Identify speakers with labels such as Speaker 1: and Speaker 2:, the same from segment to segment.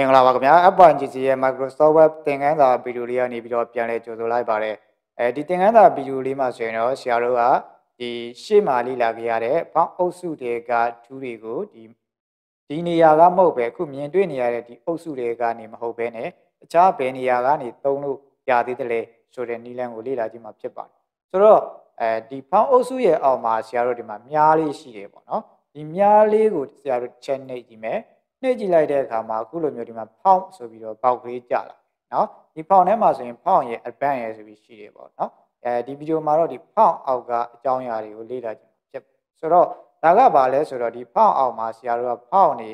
Speaker 1: မင်္ဂလာပါခင်ဗျာ F1GC ရဲ့ Microsoft Web သင်ခန်းစာဗီဒီယိုလေးကနေပြီးတော့ပြန်လည်ကြိုဆိုလိုက်ပါတယ်အဲဒီသင်ခန်းစာဗီဒီယိုလေးမှာဆိုရင်တော့ဆရာတို့ကဒီရှေ့မှာလေ့လာခဲ့ရတဲ့ဘောင်းအုပ်စုတွေကထူးတွေကိုဒီဒီနေရာကမဟုတ်ပဲအခုမြင်တွေ့နေရတဲ့ဒီအုပ်စုတွေကနေမဟုတ်ပဲねတခြားဘယ်နေရာကနေသုံးလို့ရသေးတယ်လဲဆိုတဲ့နီလန်ကိုလေ့လာကြည့်မှာဖြစ်ပါတယ်ဆိုတော့အဲဒီဖောင်းအုပ်စုရဲ့အောက်မှာဆရာတို့ဒီမှာမြားလေးရှိတယ်ပေါ့နော်ဒီမြားလေးကိုဆရာတို့ချက်နေကြည့်မယ် နှိပ်ကြည့်လိုက်တဲ့အခါမှာအခုလိုမျိုးဒီမှာဖောင်းဆိုပြီးတော့ပေါက်ကလေးကြလာနော်ဒီဖောင်းထဲမှာဆိုရင်ဖောင်းရဲ့ advance ရဲ့ဆိုပြီးရှိတယ်ပေါ့နော်အဲဒီဗီဒီယိုမှာတော့ဒီဖောင်းအောက်ကအကြောင်းအရာတွေကိုလေ့လာကြည့်ဖြစ်ဆိုတော့ဒါကဘာလဲဆိုတော့ဒီဖောင်းအောက်မှာဆရာတို့ကဖောင်းနေ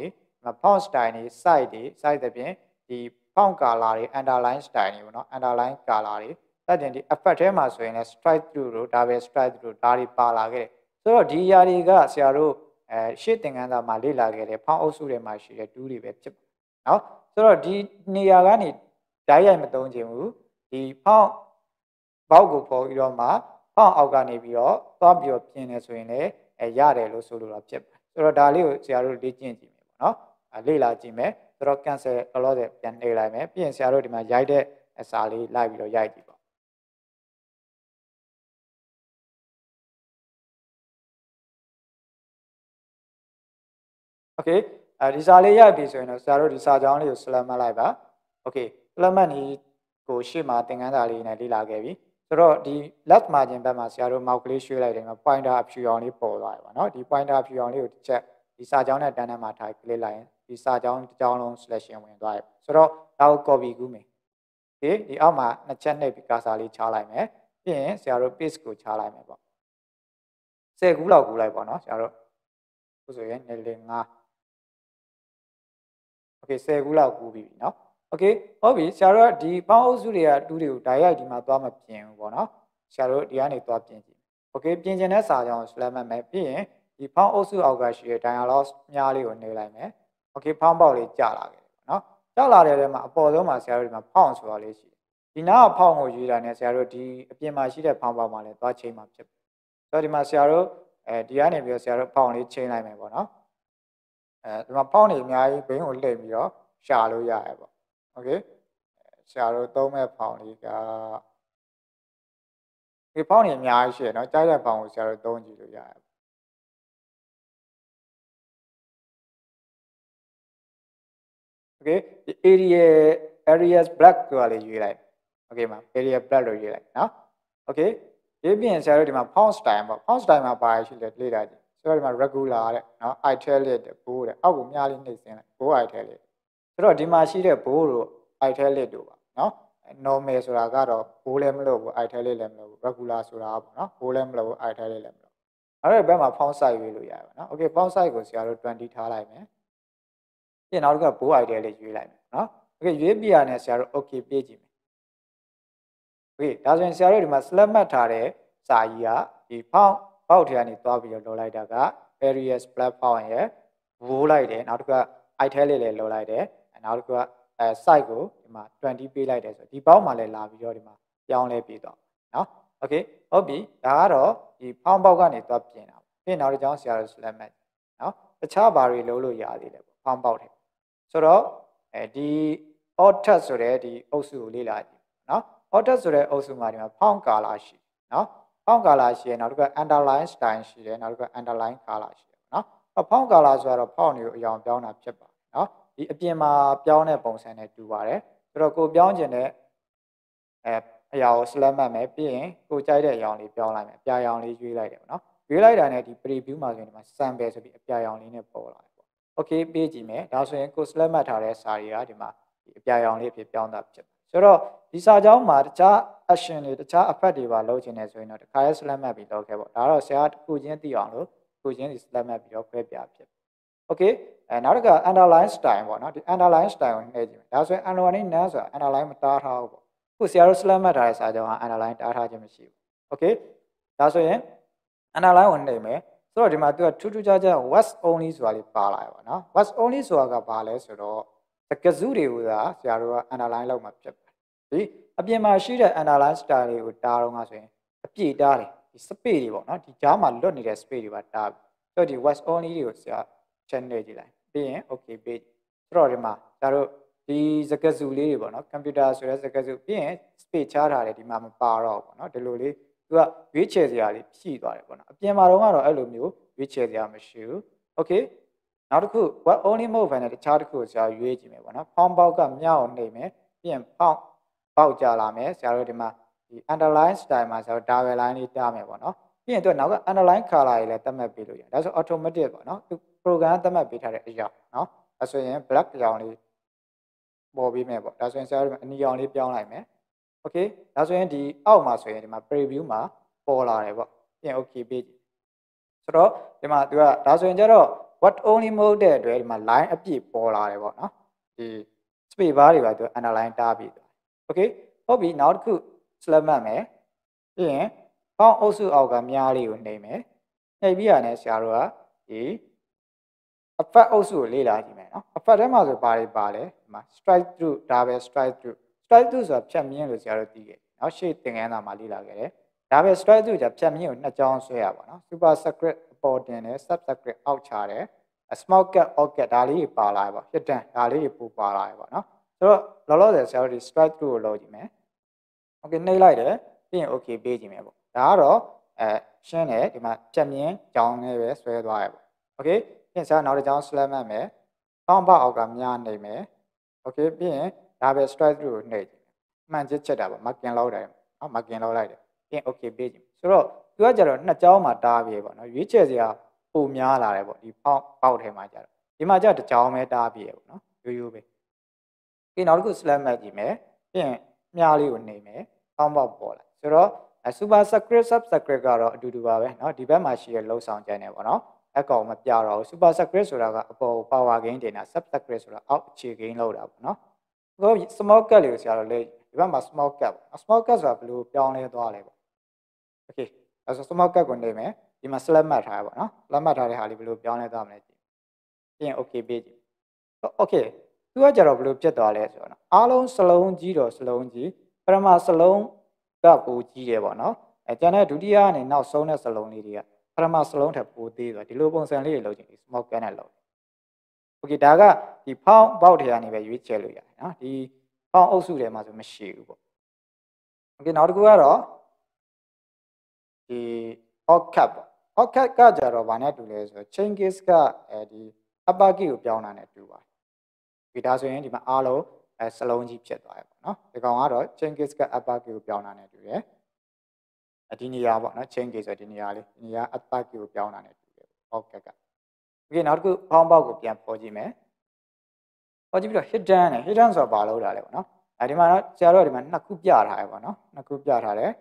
Speaker 1: ဖောင်း style နေ site တွေ site တဲ့ပြင်ဒီဖောင်း color တွေ underline style တွေပေါ့နော် underline color တွေတက်တင်ဒီ effect ထဲမှာဆိုရင်လည်း strike through တို့ဒါပဲ strike through ဒါတွေပါလာခဲ့တယ်ဆိုတော့ဒီຢာတွေကဆရာတို့ အဲရှေ့သင်္ကန်းသားမှာလေ့လာခဲ့တဲ့ဖောင်းအုပ်စုတွေမှာရှိတဲ့တူးတွေပဲဖြစ်ပါနော်ဆိုတော့ဒီနေရာကနေဓာတ်ရိုက်မသုံးခြင်းဘူးဒီဖောင်းဘောက်ကိုပေါ်ပြီးတော့မှဖောင်းအောက်ကနေပြီးတော့သွားပြီးတော့ပြင်နေဆိုရင်လည်းအဲရတယ်လို့ဆိုလိုတာဖြစ်ပါဆိုတော့ဒါလေးကိုဆရာတို့လေ့ကျင့်ကြည့်မယ်ပေါ့နော်အဲလေ့လာကြည့်မယ်ဆိုတော့ cancel လောလောဆယ်ပြန်နှိပ်လိုက်မယ်ပြီးရင်ဆရာတို့ဒီမှာရိုက်တဲ့အစာလေးလိုက်ပြီးတော့ရိုက်ကြည့် ပါ Okay အဲဒီစာလေးရိုက်ပြီဆိုရင်တော့ဆရာတို့ဒီစာကြောင်းလေးကို select မှတ်လိုက်ပါ Okay select မှတ်နေကိုရှေ့မှာသင်ခန်းစာလေးနဲ့လေ့လာခဲ့ပြီဆိုတော့ဒီ left margin ဘက်မှာဆရာတို့ mouse ကလေးရွှေ့လိုက်တယ်မှာ pointer အဖြူအောင်လေးပေါ်သွားတယ်ပါเนาะဒီ pointer အဖြူအောင်လေးကိုတစ်ချက်ဒီစာကြောင်းနဲ့တန်းတန်းမှာထား click လိုက်ရင်ဒီစာကြောင်းတစ်ကြောင်းလုံး selection ဝင်သွားတယ်ဆိုတော့ဒါကို copy ကူးမယ် Okay ဒီအောက်မှာနှစ်ချက်နှိပ်ပြီးကာစာလေးချလိုက်မယ်ပြီးရင်ဆရာတို့ paste ကိုချလိုက်မယ်ပေါ့10ခုလောက်ကူးလိုက်ပေါ့เนาะဆရာတို့ခုဆိုရင်နေလေး9 Okay 10ခုလောက်ကူးပြီเนาะ Okay ဟုတ်ပြီဆရာတို့ဒီပေါင်းအုပ်စုတွေကတူးတွေကိုဓာတ်ရိုက်ဒီမှာသွားမပြင်ဘူးပေါ့နော်ဆရာတို့ဒီကနေသွားပြင်ကြည့် Okay ပြင်ကျင်တဲ့စာကြောင်း select မှတ်မယ်ပြီးရင်ဒီဖောင်းအုပ်စုအောက်ကရှိတဲ့ dialog မြားလေးကိုနှိပ်လိုက်မယ် Okay ဖောင်းပေါက်လေးကြာလာခဲ့တယ်ပေါ့နော်ကြာလာတဲ့ထဲမှာအပေါ်ဆုံးမှာဆရာတို့ဒီမှာဖောင်းဆိုတာလေးရှိတယ်ဒီနားကဖောင်းကိုရွေးတာနဲ့ဆရာတို့ဒီအပြင်မှာရှိတဲ့ဖောင်းပေါက်မှာလည်းသွားချိန်မှာဖြစ်ဆိုတော့ဒီမှာဆရာတို့အဲဒီကနေပြီးတော့ဆရာတို့ဖောင်းလေးချိန်လိုက်မယ်ပေါ့နော် အဲဒီမှာဖောင်းနေအများကြီးဘင်းကိုလှည့်ပြီးတော့ရှာလို့ရရပေါ့โอเคဆရာတို့သုံးမဲ့ဖောင်လေးကဒီဖောင်နေအများကြီးရှိရနော်ကြားတဲ့ဖောင်ကိုဆရာတို့သုံးကြည့်လို့ရတယ်โอเคဒီ area areas black ဆိုတာလေးရွေးလိုက်โอเคမှာ area black လို့ရွေးလိုက်နော်โอเคဒီပြင်ဆရာတို့ဒီမှာ font style ပေါ့ font style မှာပါရရှိလေလေ့လာကြည့် ဆိုတော့ဒီမှာ regular တဲ့နော် italic တဲ့ bold တဲ့အောက်ကိုမြားလေးနှိပ်စင်းလိုက် bold italic ဆိုတော့ဒီမှာရှိတဲ့ bold တို့ italic တို့ပါနော် normal ဆိုတာကတော့ဘိုးလည်းမလို့ဘူး italic လည်းမလို့ဘူး regular ဆိုတာပေါ့နော်ဘိုးလည်းမလို့ဘူး italic လည်းမလို့အဲ့ဒါဘက်မှာ font size ရွေးလို့ရပါနော် okay font size ကိုဆရာတို့20ထားလိုက်မယ်ပြီးနောက်တစ်ခါဘိုး italic ရွေးလိုက်မယ်နော် okay ရွေးပြရနဲ့ဆရာတို့ okay ပြေးကြည့်မယ် okay ဒါဆိုရင်ဆရာတို့ဒီမှာ select မှတ်ထားတဲ့စာကြီးကဒီ font အောက်ထဲကနေသွားပြီးတော့လောလိုက်တာက areas platform ရဲ့ဝိုးလိုက်တယ်နောက်တစ်ခါ item လေးလည်းလောလိုက်တယ်နောက်တစ်ခါအဲ site ကိုဒီမှာ20ပေးလိုက်တယ်ဆိုဒီပေါက်မှာလည်းလာပြီးတော့ဒီမှာပြောင်းလဲပြီးတော့နော် okay ဟုတ်ပြီဒါကတော့ဒီဖောင်းပေါက်ကနေသွားပြင်တာပြင်နောက်တစ်ကြောင်းဆရာတို့ select match နော်တခြားဘာတွေလုံးလို့ရသေးလဲပေါ့ဖောင်းပေါက်တယ်ဆိုတော့အဲဒီ order ဆိုတဲ့ဒီအုပ်စုကိုလေ့လာကြည့်နော် order ဆိုတဲ့အုပ်စုမှာဒီမှာဖောင်း color ရှိနော် ဖောင်း color ရှိရင်နောက်တစ်ခု underline style ရှိတယ်နောက်တစ်ခု underline color ရှိတယ်နော်ဖောင်း color ဆိုတော့ဖောင်းတွေကိုအရောင်ပြောင်းတာဖြစ်ပါတယ်နော်ဒီအပြင်မှာပြောင်းတဲ့ပုံစံနဲ့တူပါတယ်ဆိုတော့ကိုပြောင်းခြင်းနဲ့အဲအရာကို select မှတ်မယ်ပြီးရင်ကိုကြိုက်တဲ့အရာလေးပြောင်းလိုက်မယ်အပြာရောင်လေးရွေးလိုက်တယ်ပေါ့နော်ရွေးလိုက်တာနဲ့ဒီ preview မှာဆိုရင်ဒီမှာ sample ဆိုပြီးအပြာရောင်လေးနဲ့ပေါ်လာတယ်ပေါ့ okay ပေးကြည့်မယ်ဒါဆိုရင်ကို select မှတ်ထားတဲ့စာတွေကဒီမှာဒီအပြာရောင်လေးအဖြစ်ပြောင်းတာဖြစ် ဆိုတော့ဒီစာကြောင်းမှာတခြား action တွေတခြား effect တွေပါလုပ်ချင်တယ်ဆိုရင်တော့တခါရဲ select မှတ်ပြီးလုပ်ခဲ့ပေါ့ဒါတော့ဆရာတစ်ခုချင်းသိအောင်လို့ခုချင်းဒီ select မှတ်ပြီးတော့ခွဲပြဖြစ် okay အဲနောက်တစ်ခါ underline style ပေါ့နော်ဒီ underline style ကိုနှိပ်ကြည့်မယ်ဒါဆိုရင် underline none ဆိုတာ underline မတားထားဘူးပေါ့ခုဆရာတို့ slam မှတ်ထားတဲ့စာကြောင်းက underline တားထားခြင်းမရှိဘူး okay ဒါဆိုရင် underline ကိုနှိပ်မယ်ဆိုတော့ဒီမှာသူကထူးထူးခြားခြား was only ဆိုတာလေးပါလာရပါနော် was only ဆိုတာကဘာလဲဆိုတော့တကစုတွေကိုသာဆရာတို့က underline လောက်မှာဖြစ်ပါတယ် ဒီအပြင်မှာရှိတဲ့ underline style တွေကိုတားတော့ကဆိုရင်အပြည့်တားတယ်ဒီ space တွေပေါ့နော်ဒီကြားမှာလွတ်နေတဲ့ space တွေပါတားပြီဆိုတော့ဒီ was only တွေကိုဆရာ channel ကြည့်လိုက်ပြီးရင် okay page ဆိုတော့ဒီမှာဒါတို့ဒီစကားစုလေးတွေပေါ့နော်ကွန်ပျူတာဆိုတဲ့စကားစုပြီးရင် space ချထားတယ်ဒီမှာမပါတော့ဘူးပေါ့နော်ဒီလိုလေးသူကရွေးချယ်စရာလေးဖြည့်သွားတယ်ပေါ့နော်အပြင်မှာတော့ကတော့အဲ့လိုမျိုးရွေးချယ်စရာမရှိဘူး okay နောက်တစ်ခု web only mode ပဲနဲ့တခြားတစ်ခုကိုဆရာရွေးကြည့်မယ်ပေါ့နော်ဖောင်းပေါက်ကမြောက်အောင်နှိပ်မယ်ပြီးရင်ဖောင်း ပေါက်ကြလာမယ်ဆရာတို့ဒီမှာဒီ underline style မှာဆရာတို့ double line လေးတားမယ်ပေါ့နော်ပြီးရင်သူကနောက်က underline color ကြီးလည်းသတ်မှတ်ပေးလို့ရတယ်ဒါဆို automatic ပေါ့နော်သူ program သတ်မှတ်ပေးထားတဲ့အရာနော်အဲဆိုရင် black ကြောင်လေးပေါ်ပြီးမယ်ပေါ့ဒါဆိုရင်ဆရာတို့အနီရောင်လေးပြောင်းလိုက်မယ် okay ဒါဆိုရင်ဒီအောက်မှာဆိုရင်ဒီမှာ preview မှာပေါ်လာတယ်ပေါ့ပြီးရင် okay ပေးကြည့်ဆိုတော့ဒီမှာသူကဒါဆိုရင်ကျတော့ what only mode တဲ့အတွက်ဒီမှာ line အပြည့်ပေါ်လာတယ်ပေါ့နော်ဒီ space bar တွေပါသူ underline တားပြီးသွား okay ဟုတ်ပြီနောက်တစ်ခု select မှတ်မယ်ပြီးရင်ပေါင်းအုပ်စုအောက်ကမြားလေးကိုနှိပ်မယ်နှိပ်ပြီးရတယ်ဆရာတို့ကဒီအဖက်အုပ်စုကိုလေ့လာကြည့်မယ်နော်အဖက်ထဲမှာဆိုဘာတွေပါလဲဒီမှာ strike through ဒါပဲ strike through strike through ဆိုတာဖြတ်မြင့်လို့ဆရာတို့သိခဲ့နော်ရှေ့သင်ခန်းစာမှာလေ့လာခဲ့တယ်ဒါပဲ strike through じゃဖြတ်မြင့်ကိုနှစ်ကြောင်းဆွဲရပါနော် super script အပေါ်တင်တယ် sub script အောက်ချတယ် small cap object ဒါလေးတွေပါလာပါ hidden ဒါလေးတွေပူပါလာပါနော် ဆိုတော့လောလောဆယ်ဆရာတို့ဒီ strike through ကိုလုပ်ကြည့်မယ် okay နှိပ်လိုက်တယ်ပြီးရင် okay ပေးကြည့်မယ်ပေါ့ဒါကတော့အဲရှင်းတယ်ဒီမှာချက်မြင်းကြောင်းနဲ့ပဲဆွဲသွားရပေါ့ okay ပြင်စားနောက်တစ်ကြောင်း slam မှတ်မယ်ပေါင်းပေါအောက်ကမြားနေမယ် okay ပြီးရင်ဒါပဲ strike through ကိုနှိပ်မှန်ချစ်ချက်တာပေါ့ marking လောက်တယ်နော် marking လောက်လိုက်တယ်ပြီးရင် okay ပေးကြည့်ဆိုတော့သူကကြတော့နှစ်ကြောင်းမှာတားပြေပေါ့နော်ရွေးချယ်စရာပုံများလာတယ်ပေါ့ဒီပေါက်ပေါက်ထဲမှာကြတော့ဒီမှာကြတစ်ကြောင်းပဲတားပြေပေါ့နော်ရိုးရိုးပဲ ပြီးနောက်တစ်ခု slam မှတ်ကြည့်မယ်ပြီးရင်မြားလေးကိုနှိပ်မယ်ပေါင်းပေါက်ပေါ်လာဆိုတော့ super script sub script ကတော့အတူတူပါပဲเนาะဒီဘက်မှာရှိတဲ့လှုပ်ဆောင်ချက်နေပေါ့เนาะအကောင်မပြတော့ဘူး super script ဆိုတာကအပေါ် power gain တင်တာ sub script ဆိုတာအောက်အခြေ gain လောက်တာပေါ့เนาะကို small cut လေးကိုဆရာတို့လေဒီဘက်မှာ small cut ပေါ့ small cut ဆိုတာဘယ်လိုပြောင်းလဲသွားလဲပေါ့ okay အဲဆို small cut ကိုနေမယ်ဒီမှာ select မှတ်ထားရပေါ့เนาะ select မှတ်ထားတဲ့ဟာလေးဘယ်လိုပြောင်းလဲသွားမလဲကြည့်ပြီးရင် okay ပေးကြည့် okay သူကကြတော့ဘယ်လိုဖြစ်သွားလဲဆိုတော့အားလုံးစလုံးကြီးတော့စလုံးကြီးပထမစလုံးကပိုကြီးတယ်ပေါ့နော်အဲကျန်တဲ့ဒုတိယကနေနောက်ဆုံးတဲ့စလုံးလေးတွေကပထမစလုံးထက်ပိုသေးဆိုဒီလိုပုံစံလေးတွေလုပ်ချင်ဒီ smoke can နဲ့လုပ်โอเคဒါကဒီဖောင်းပေါက်ထဲကနေပဲရွေးချယ်လို့ရတယ်နော်ဒီဖောင်းအုပ်စုထဲမှာဆိုမရှိဘူးပေါ့โอเคနောက်တစ်ခုကတော့ဒီ outcap ပေါ့ outcap ကကြတော့ဗာနဲ့တူလဲဆိုတော့ chain case ကအဲဒီ upper key ကိုပြောင်းတာနဲ့တူပါတယ် ဒီဒါဆိုရင်ဒီမှာအားလုံးအဲစလုံးကြီးဖြစ်သွားရပေါ့နော်ဒီကောင်ကတော့ chain case က upper key ကိုပြောင်းတာနဲ့တူတယ်ဒီနေရာပေါ့နော် chain case ဆိုဒီနေရာလေးဒီနေရာ upper key ကိုပြောင်းတာနဲ့တူတယ်ဟုတ်ကဲ့ကโอเคနောက်တစ်ခုဖောင်းပေါက်ကိုပြန်ပေါ်ကြည့်မယ်ပေါ်ကြည့်ပြီးတော့ hidden နဲ့ hidden ဆိုတာဘာလို့တာလဲပေါ့နော်အဲဒီမှာတော့ဆရာတို့ဒီမှာနှစ်ခုပြထားရပေါ့နော်နှစ်ခုပြထားတယ်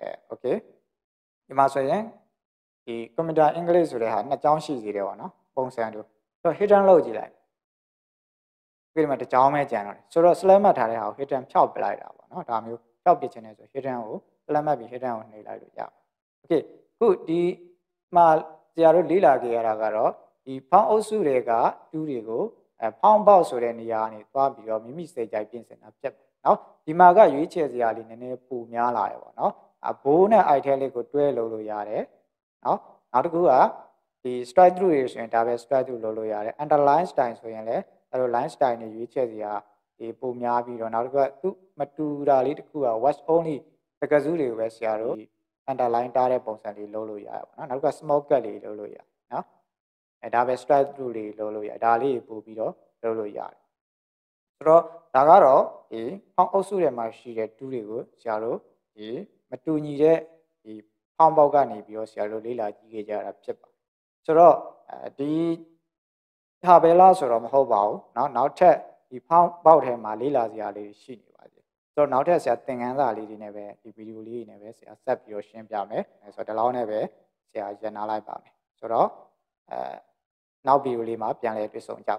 Speaker 1: အဲ okay ဒီမှာဆိုရင်ဒီ computer english ဆိုတဲ့ဟာနှစ်ကြောင်းရှိစီတယ်ပေါ့နော်ပုံစံတို့ဆိုတော့ hidden လောက်ကြည့်လိုက် ပြီးတော့မှတစ်ကြောင်းပဲကြံတော့တယ်ဆိုတော့ slam မှတ်ထားတဲ့ဟာကို hidden ဖြောက်ပလိုက်တာပေါ့နော်ဒါမျိုးဖြောက်ပစ်ခြင်းနဲ့ဆို hidden ကို slam မှတ်ပြီး hidden ကိုနှိပ်လိုက်လို့ရအောင် okay ခုဒီမှာဆရာတို့လေ့လာကြရတာကတော့ဒီဖောင်းအုပ်စုတွေကတူးတွေကိုအဲဖောင်းပေါက်ဆိုတဲ့နေရာကနေသွားပြီးတော့မိမိစိတ်ကြိုက်ပြင်ဆင်တာပြတ်နော်ဒီမှာကရွေးချယ်စရာလေးနည်းနည်းပူများလာတယ်ပေါ့နော်အဘိုးနဲ့ item လေးကိုတွဲလုပ်လို့ရတယ်နော်နောက်တစ်ခုကဒီ strike through တွေဆိုရင်ဒါပဲ strike through လုပ်လို့ရတယ် underline style ဆိုရင်လည်း အဲလို line style နဲ့ရွေးချယ်စရာဒီပိုများပြီးတော့နောက်တစ်ခုကသူမတူတာလေးတစ်ခုက watch only တကစုတွေကိုပဲဆရာတို့ underline တားတဲ့ပုံစံလေးလုပ်လို့ရတယ်ပေါ့နော်နောက်တစ်ခုက small cut လေးလုပ်လို့ရတယ်နော်အဲဒါပဲ strike through လေးလုပ်လို့ရတယ်ဒါလေးပို့ပြီးတော့လုပ်လို့ရတယ်ဆိုတော့ဒါကတော့ဒီဖောင်းအုပ်စုထဲမှာရှိတဲ့တူးတွေကိုဆရာတို့ဒီမတူညီတဲ့ဒီဖောင်းပေါက်ကနေပြီးတော့ဆရာတို့လေ့လာကြည့်ခဲ့ကြတာဖြစ်ပါဆိုတော့အဲဒီ ဟာပဲလားဆိုတော့မဟုတ်ပါဘူးเนาะနောက်ထပ်ဒီဖောင်းပေါက်ထဲမှာလေ့လာစရာလေးရှိနေပါသေးတယ်ဆိုတော့နောက်ထပ်ဆရာသင်ခန်းစာလေးတွေနဲ့ပဲဒီဗီဒီယိုလေးတွေနဲ့ပဲဆရာဆက်ပြီးတော့ရှင်းပြမယ်ဆိုတော့ဒီလောက်နဲ့ပဲဆရာရန်နာလိုက်ပါမယ်ဆိုတော့အဲနောက်ဗီဒီယိုလေးမှာပြန်လည်တွေ့ဆုံကြပါ